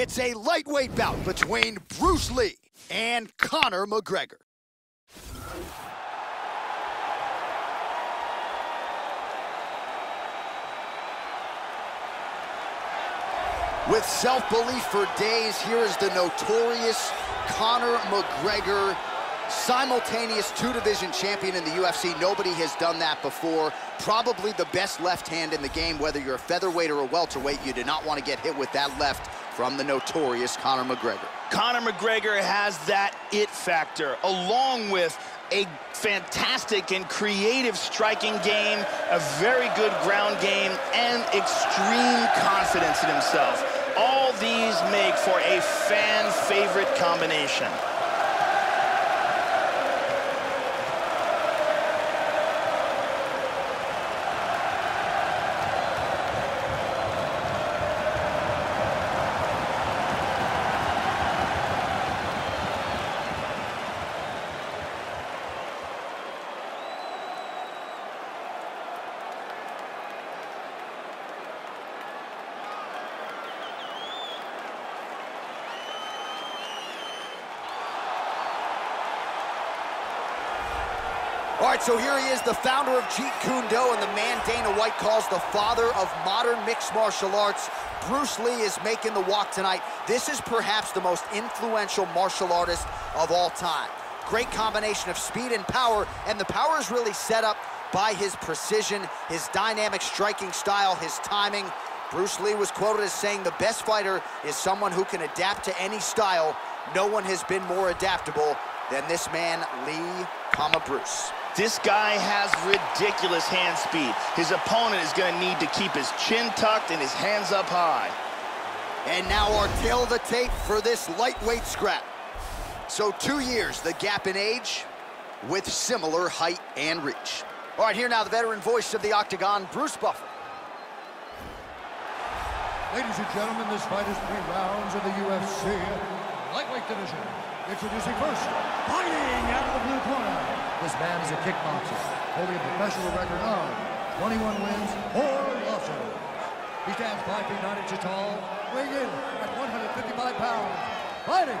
It's a lightweight bout between Bruce Lee and Conor McGregor. With self-belief for days, here is the notorious Conor McGregor, simultaneous two-division champion in the UFC. Nobody has done that before. Probably the best left hand in the game, whether you're a featherweight or a welterweight. You do not want to get hit with that left from the notorious Conor McGregor. Conor McGregor has that it factor, along with a fantastic and creative striking game, a very good ground game, and extreme confidence in himself. All these make for a fan favorite combination. All right, so here he is, the founder of Jeet Kune Do and the man Dana White calls the father of modern mixed martial arts. Bruce Lee is making the walk tonight. This is perhaps the most influential martial artist of all time. Great combination of speed and power, and the power is really set up by his precision, his dynamic striking style, his timing. Bruce Lee was quoted as saying the best fighter is someone who can adapt to any style. No one has been more adaptable than this man, Lee, comma Bruce. This guy has ridiculous hand speed. His opponent is going to need to keep his chin tucked and his hands up high. And now our tale of the tape for this lightweight scrap. So two years, the gap in age, with similar height and reach. All right, here now the veteran voice of the Octagon, Bruce Buffer. Ladies and gentlemen, this fight is three rounds in the UFC lightweight division. Introducing first, fighting out of the blue corner. This man is a kickboxer, holding a professional record of 21 wins, 4 losses. He stands 5 feet 9 inches tall, weighing in at 155 pounds. Fighting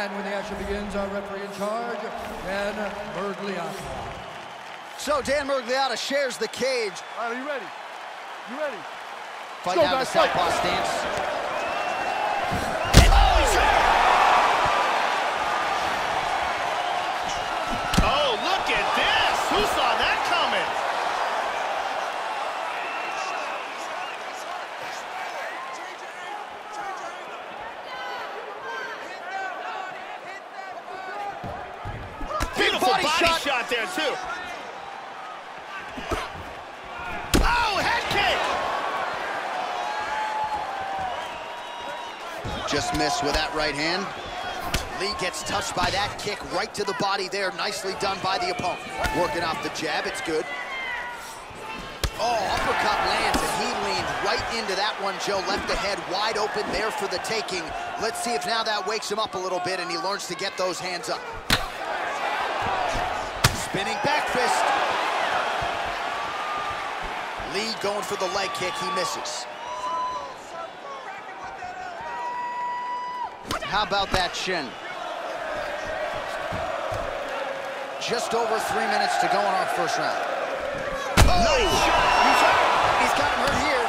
And when the action begins, our referee in charge, Dan Miragliotta. So Dan Miragliotta shares the cage. All right, are you ready? You ready? Fight go, down the guys, fight. southpaw stance. Oh, look at this! Who saw that coming? Beautiful body body, shot. shot. there, too. Oh, head missed with that right hand. Lee gets touched by that kick right to the body there. Nicely done by the opponent. Working off the jab, it's good. Oh, uppercut lands, and he leaned right into that one, Joe. Left the head wide open there for the taking. Let's see if now that wakes him up a little bit and he learns to get those hands up. Spinning back fist. Lee going for the leg kick, he misses. How about that shin? Just over three minutes to go in our first round. Oh, nice shot! He's, he's got him hurt here.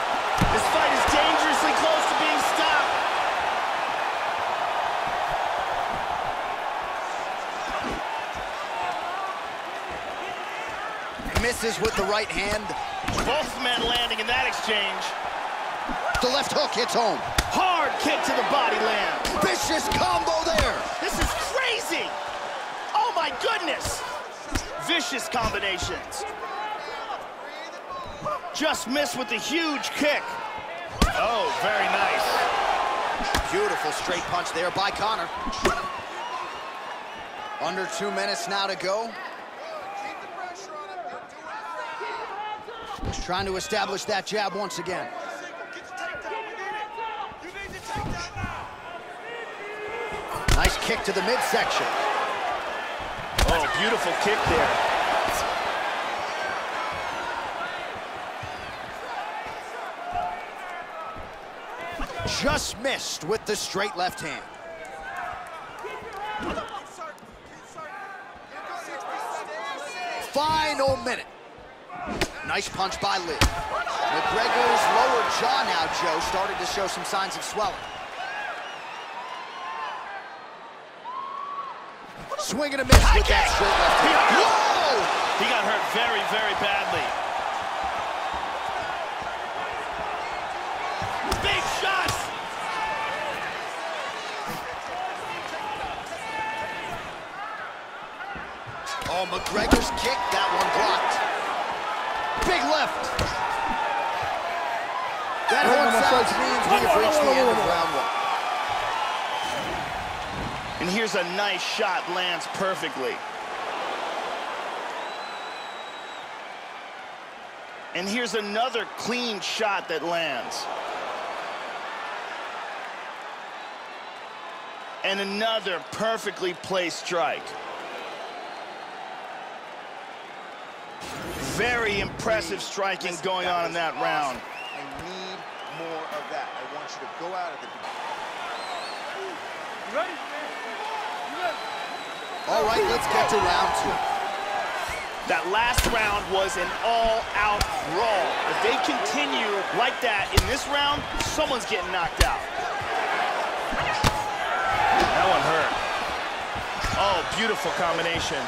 This fight is dangerously close to being stopped. Misses with the right hand. Both men landing in that exchange. The left hook hits home. Hard kick to the body lands. Vicious combo there. This is crazy. Oh my goodness. Vicious combinations. Just missed with the huge kick. Oh, very nice. Beautiful straight punch there by Conor. Under two minutes now to go. Trying to establish that jab once again. Nice kick to the midsection. Oh, beautiful kick there. Just missed with the straight left hand. Final minute. Nice punch by Lee. McGregor's lower jaw now, Joe, started to show some signs of swelling. Swing and a miss with that straight left hand. Whoa! He got hurt very, very badly. Big shots! Oh, McGregor's kick, that one blocked. Big left. That horn sounds means we have reached the end of round one. And here's a nice shot, lands perfectly. And here's another clean shot that lands. And another perfectly placed strike. Very impressive striking going on in that round. I need more of that. I want you to go out of the You ready? You ready? All right, let's get to round two. That last round was an all-out brawl. If they continue like that in this round, someone's getting knocked out. That one hurt. Oh, beautiful combination.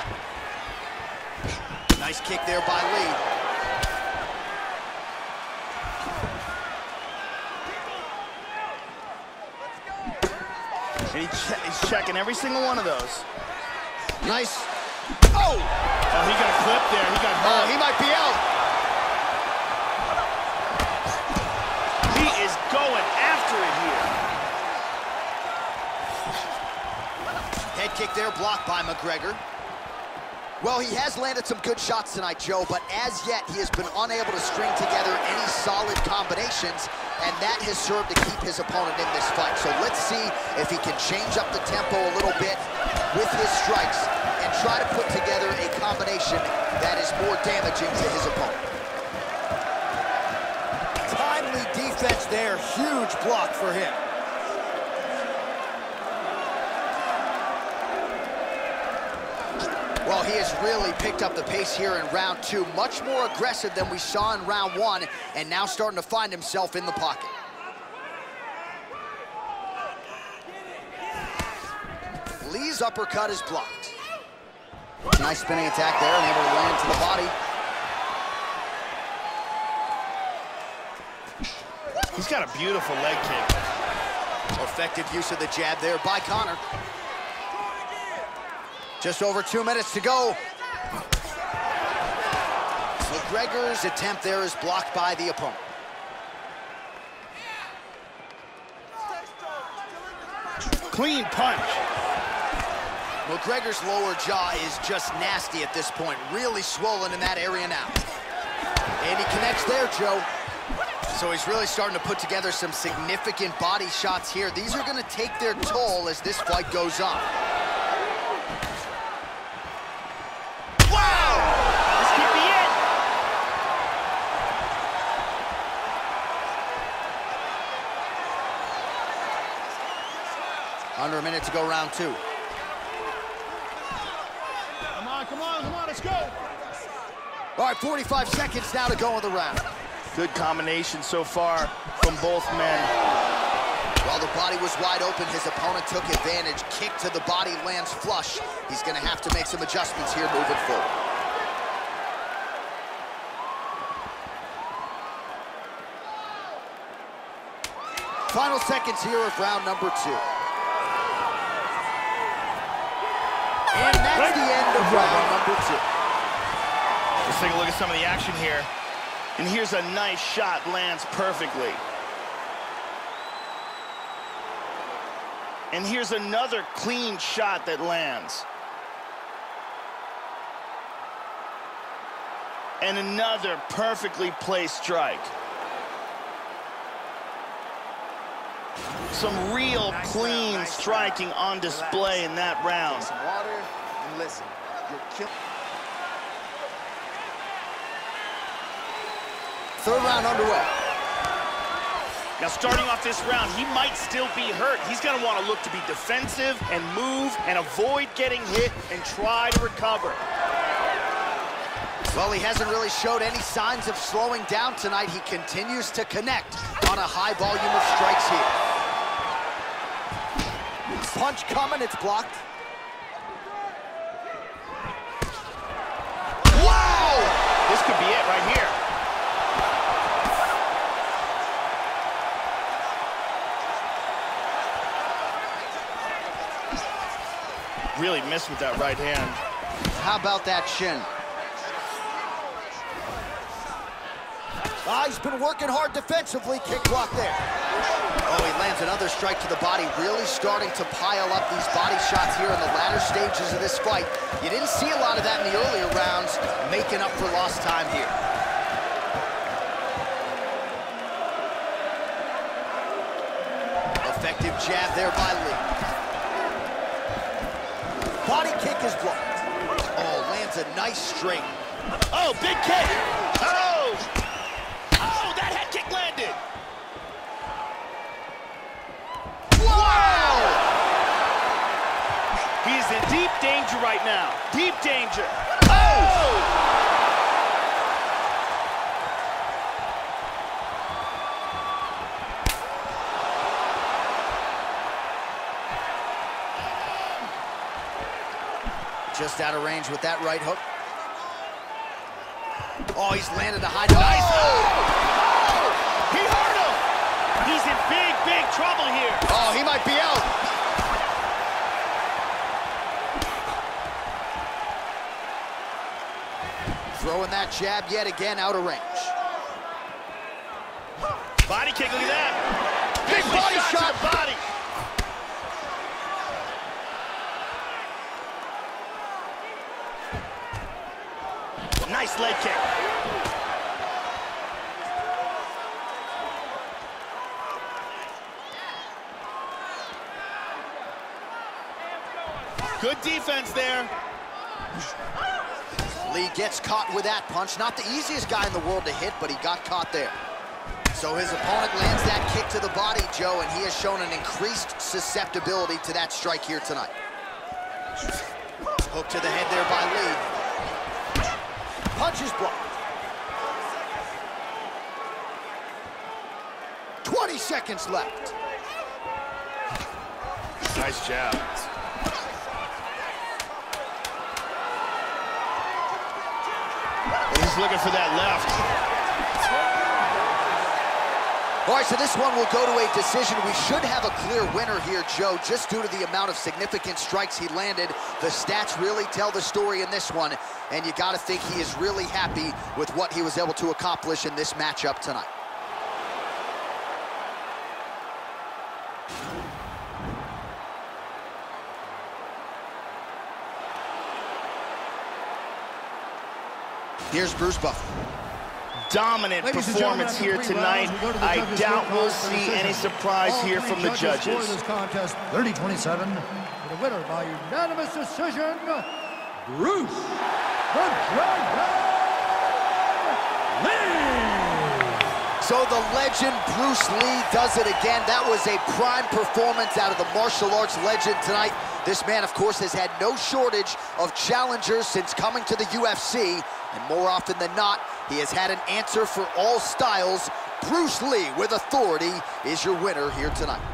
Nice kick there by Lee. And he che he's checking every single one of those. Nice. Oh! Oh, he got clipped there. He got Oh, hurt. Uh, he might be out. He is going after it here. Head kick there, blocked by McGregor. Well, he has landed some good shots tonight, Joe, but as yet, he has been unable to string together any solid combinations, and that has served to keep his opponent in this fight. So let's see if he can change up the tempo a little bit with his strikes and try to put together a combination that is more damaging to his opponent. Timely defense there, huge block for him. Well, he has really picked up the pace here in round two. Much more aggressive than we saw in round one, and now starting to find himself in the pocket. Lee's uppercut is blocked. Nice spinning attack there, and able to land to the body. He's got a beautiful leg kick. Effective use of the jab there by Conor. Just over two minutes to go. McGregor's attempt there is blocked by the opponent. Clean punch. McGregor's lower jaw is just nasty at this point, really swollen in that area now. And he connects there, Joe. So he's really starting to put together some significant body shots here. These are gonna take their toll as this fight goes on. Go round two. Come on, come on, come on, let's go. All right, 45 seconds now to go in the round. Good combination so far from both men. While the body was wide open, his opponent took advantage. Kick to the body lands flush. He's gonna have to make some adjustments here moving forward. Final seconds here of round number two. And that's the end of round number two. Let's take a look at some of the action here. And here's a nice shot, lands perfectly. And here's another clean shot that lands. And another perfectly placed strike. Some real Nice uh, clean round, nice uh, striking round. on display Relax. in that round. Take some water and listen. You're killing. Third round underway. Now, starting off this round, he might still be hurt. He's going to want to look to be defensive and move and avoid getting hit and try to recover. Well, he hasn't really showed any signs of slowing down tonight. He continues to connect on a high volume of strikes here. Punch coming, it's blocked. Wow! This could be it right here. Really missed with that right hand. How about that shin? Ah, he's been working hard defensively. Kick block there. Oh, he lands another strike to the body, really starting to pile up these body shots here in the latter stages of this fight. You didn't see a lot of that in the earlier rounds, making up for lost time here. Effective jab there by Lee. Body kick is blocked. Oh, lands a nice straight. Oh, big kick! Oh that head kick landed! Wow! He is in deep danger right now. Deep danger. Oh! Just out of range with that right hook. Oh, he's landed a high. Nice. He hurt him! He's in big, big trouble here. Oh, he might be out. Throwing that jab yet again out of range. Body kick, look at that. Big body to shot. the body. Nice leg kick. Good defense there. Lee gets caught with that punch. Not the easiest guy in the world to hit, but he got caught there. So his opponent lands that kick to the body, Joe, and he has shown an increased susceptibility to that strike here tonight. Hook to the head there by Lee. Punch is blocked. 20 seconds left. Nice jab. Looking for that left. All right, so this one will go to a decision. We should have a clear winner here, Joe, just due to the amount of significant strikes he landed. The stats really tell the story in this one, and you got to think he is really happy with what he was able to accomplish in this matchup tonight. Here's Bruce Buffer. Dominant Ladies performance here tonight. rounds, to I doubt we'll see any surprise All here from the judges this contest 30-27 for the winner by unanimous decision, Bruce the Dragon Lee. So the legend Bruce Lee does it again. That was a prime performance out of the martial arts legend tonight. This man, of course, has had no shortage of challengers since coming to the UFC. And more often than not, he has had an answer for all styles. Bruce Lee, with authority, is your winner here tonight.